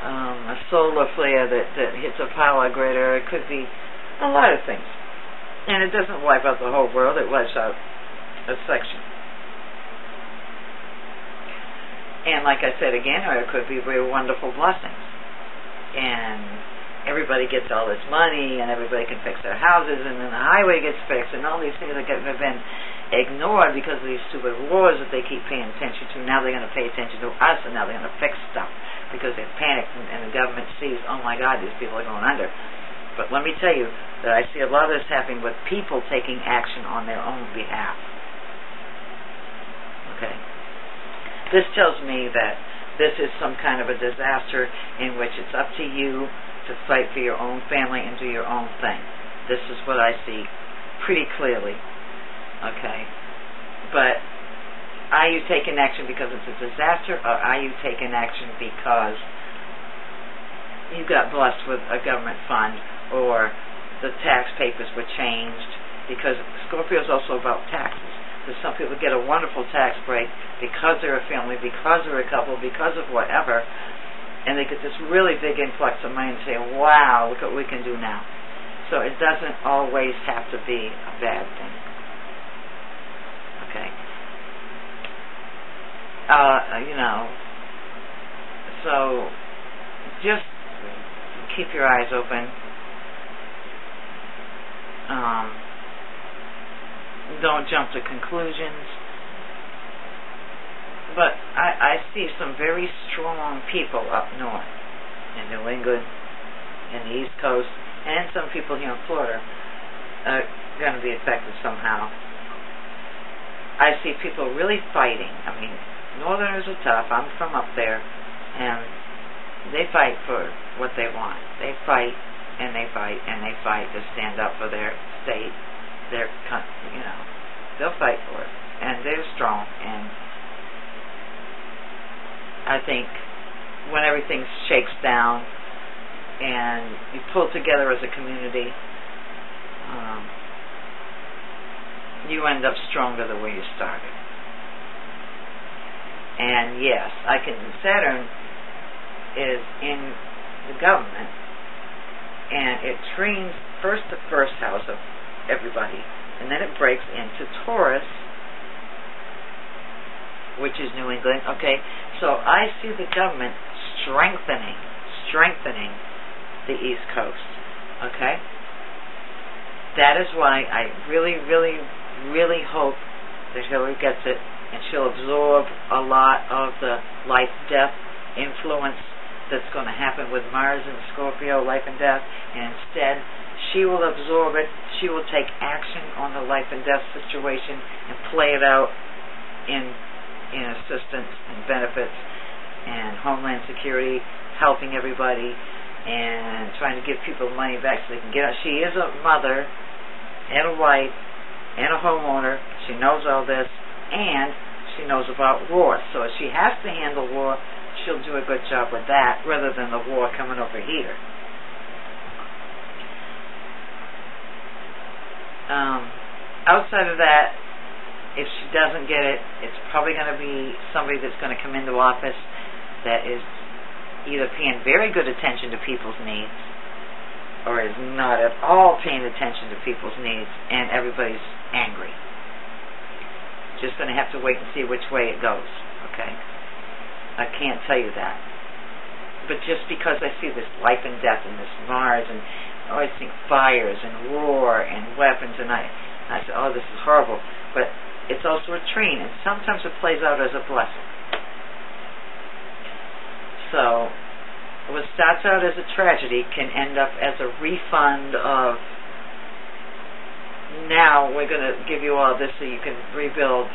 um, a solar flare that, that hits a power grid, or it could be a lot of things. And it doesn't wipe out the whole world, it wipes out a section. And like I said again, or it could be very wonderful blessings. And everybody gets all this money and everybody can fix their houses and then the highway gets fixed and all these things that have been ignored because of these stupid wars that they keep paying attention to. Now they're going to pay attention to us and now they're going to fix stuff because they've panicked and, and the government sees, oh my God, these people are going under. But let me tell you that I see a lot of this happening with people taking action on their own behalf. Okay? This tells me that this is some kind of a disaster in which it's up to you to fight for your own family and do your own thing. This is what I see pretty clearly. Okay? But are you taking action because it's a disaster or are you taking action because you got blessed with a government fund or the tax papers were changed? Because Scorpio is also about taxes. So some people get a wonderful tax break because they're a family, because they're a couple, because of whatever, and they get this really big influx of money and say, wow, look what we can do now. So it doesn't always have to be a bad thing. Okay. Uh, you know, so just keep your eyes open. Um, don't jump to conclusions but I, I see some very strong people up north in New England, in the East Coast, and some people here in Florida are going to be affected somehow. I see people really fighting. I mean, Northerners are tough. I'm from up there, and they fight for what they want. They fight and they fight and they fight to stand up for their state, their country. You know, they'll fight for it, and they're strong and I think when everything shakes down and you pull together as a community, um, you end up stronger the way you started. And yes, I can. Saturn is in the government, and it trines first the first house of everybody, and then it breaks into Taurus, which is New England. Okay, so I see the government strengthening, strengthening the East Coast. Okay? That is why I really, really, really hope that Hillary gets it and she'll absorb a lot of the life death influence that's going to happen with Mars and Scorpio, life and death, and instead she will absorb it. She will take action on the life and death situation and play it out in in assistance and benefits and Homeland Security helping everybody and trying to give people money back so they can get out. She is a mother and a wife and a homeowner. She knows all this and she knows about war. So if she has to handle war, she'll do a good job with that rather than the war coming over here. Um, outside of that, if she doesn't get it, it's probably going to be somebody that's going to come into office that is either paying very good attention to people's needs or is not at all paying attention to people's needs and everybody's angry. Just going to have to wait and see which way it goes, okay? I can't tell you that. But just because I see this life and death and this Mars and oh, I see fires and war and weapons and I, I say, oh, this is horrible. But it's also a trine, and sometimes it plays out as a blessing. So, what starts out as a tragedy can end up as a refund of now we're going to give you all this so you can rebuild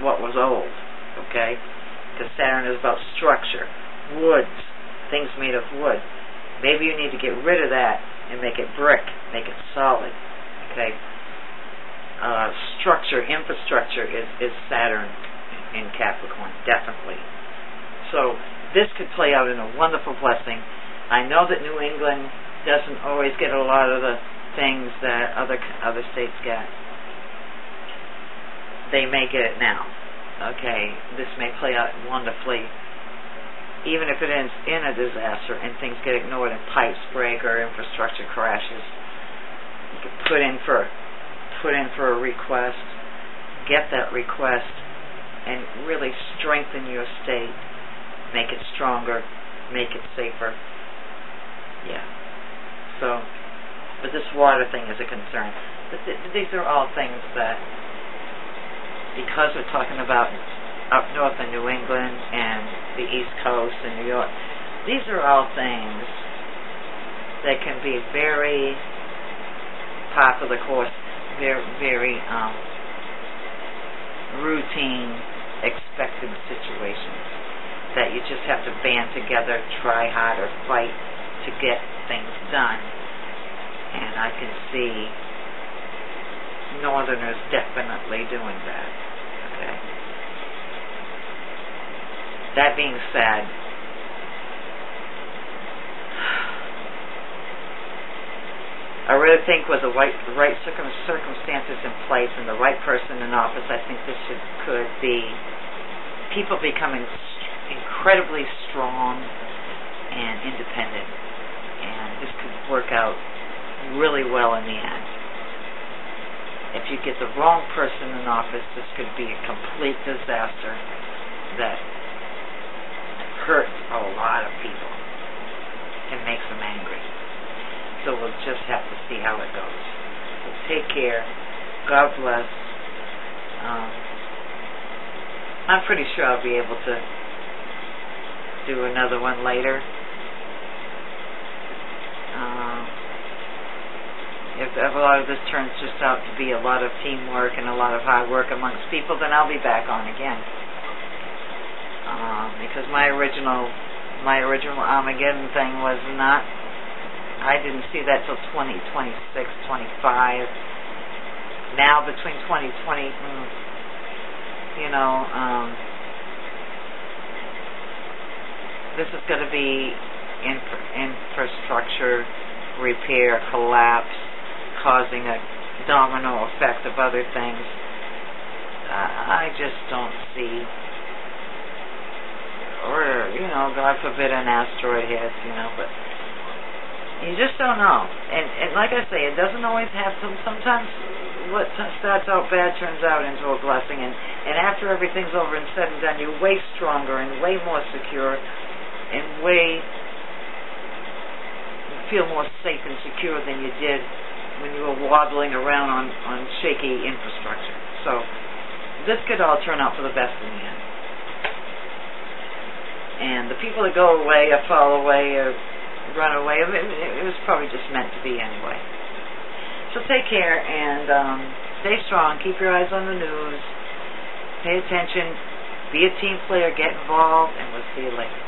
what was old, okay? Because Saturn is about structure, woods, things made of wood. Maybe you need to get rid of that and make it brick, make it solid, okay? Uh, structure, infrastructure is, is Saturn in Capricorn, definitely. So this could play out in a wonderful blessing. I know that New England doesn't always get a lot of the things that other other states get. They may get it now. Okay, this may play out wonderfully, even if it ends in a disaster and things get ignored and pipes break or infrastructure crashes. Put in for put in for a request, get that request, and really strengthen your state, make it stronger, make it safer. Yeah. So but this water thing is a concern. But th- these are all things that, because we're talking about up north in New England and the East Coast and New York, these are all things that can be very part of the course, very, very um, routine, expected situations that you just have to band together, try harder, fight to get things done and I can see Northerners definitely doing that. Okay. That being said, I really think with the right, right circumstances in place and the right person in office, I think this should, could be people becoming incredibly strong and independent, and this could work out really well in the end. If you get the wrong person in office, this could be a complete disaster that hurts a lot of people and makes them angry. So we'll just have to see how it goes. So take care. God bless. Um, I'm pretty sure I'll be able to do another one later. If, if a lot of this turns just out to be a lot of teamwork and a lot of hard work amongst people, then I'll be back on again. Um, because my original my original Armageddon thing was not I didn't see that till 2026, 25. Now between 2020, mm, you know, um, this is going to be infra- infrastructure repair, collapse, causing a domino effect of other things. I just don't see, or, you know, God forbid an asteroid hits, you know, but you just don't know. And, and like I say, it doesn't always have some, sometimes what starts out bad turns out into a blessing. And, and after everything's over and said and done, you're way stronger and way more secure and way feel more safe and secure than you did when you were waddling around on, on shaky infrastructure. So this could all turn out for the best in the end. And the people that go away or fall away or run away, it, it was probably just meant to be anyway. So take care and um, stay strong. Keep your eyes on the news. Pay attention. Be a team player. Get involved. And we'll see you later.